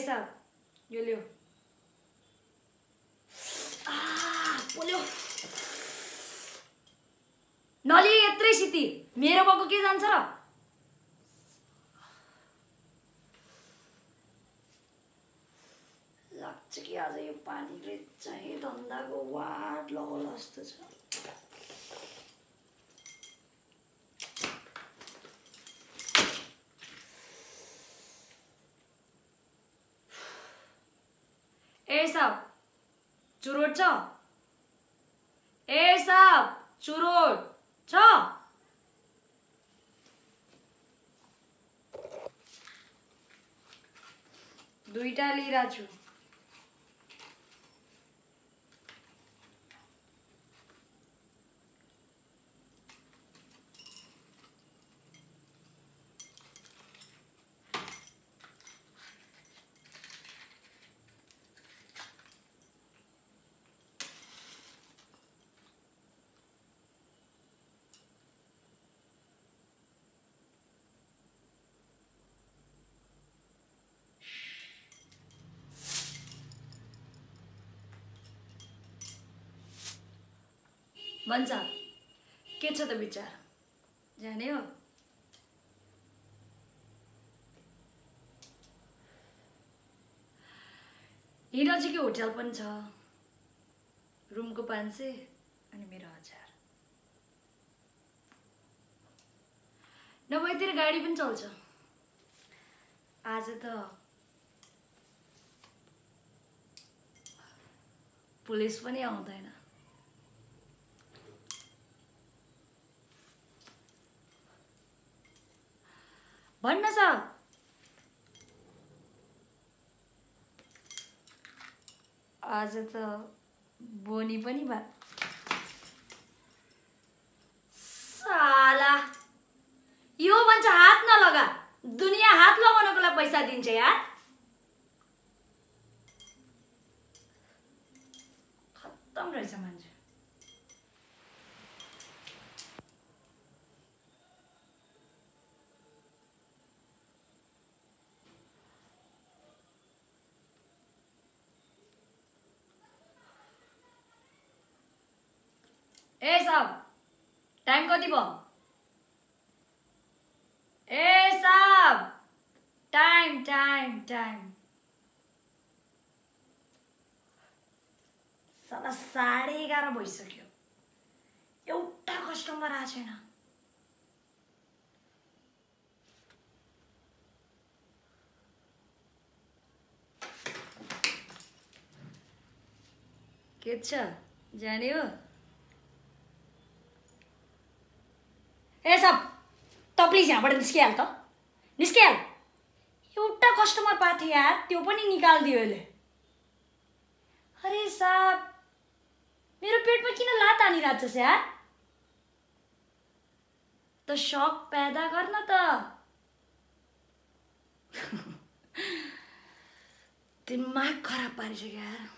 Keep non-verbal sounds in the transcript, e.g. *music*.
साहब यो लियो आ, पोल्यो नलिए यत्रै सिती मेरो भएको के जान्छ र लाग्छ कि आज यो पानीले चाहिँ धन्दाको वाट लगाउला जस्तो छ ए साहब चुरोट छ? ए साहब चुरोट छ? दुईटा लिइरहेको छु भन्छ। के छ त विचार? जाने हो? यहीँ नजिकै होटल पनि छ। रुमको पाँच सय अनि मेरो हजार। नभएतिर गाडी पनि चल्छ। आज त पुलिस पनि आउँदैन। भन्न छ आज त बोनी पनि भा। साला। यो भन्छ हात नलगा। दुनियाँ हात लगाउनको लागि पैसा दिन्छ यार। खत्तम रहेछ मान्छे। ए साहब टाइम कति भयो? ए साहब टाइम टाइम टाइम साला साढे एघार भइसक्यो। एउटा कस्टमर आएको छैन। के छ? जाने हो? ए सब त प्लिज यहाँबाट निस्किहाल। त निस्किहाल एउटा कस्टमर पाएको थियो यार त्यो पनि निकालिदियो यसले। अरे साहब मेरो पेटमा किन लात हानिरहेको छस् यार? त सक पैदा गर्न त। *laughs* दिमाग खराब पारिसक्यो यार।